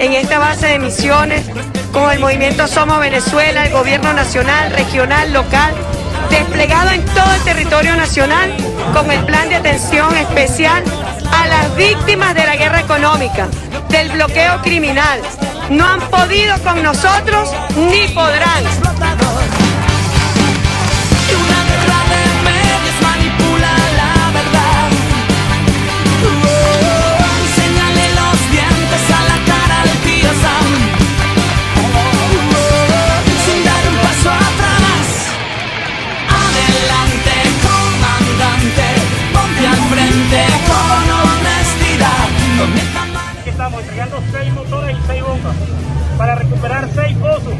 esta base de misiones, con el movimiento Somos Venezuela, el gobierno nacional, regional, local, desplegado en todo el territorio nacional, con el plan de atención especial a las víctimas de la guerra económica, del bloqueo criminal. No han podido con nosotros ni podrán. Entregando seis motores y seis bombas para recuperar seis pozos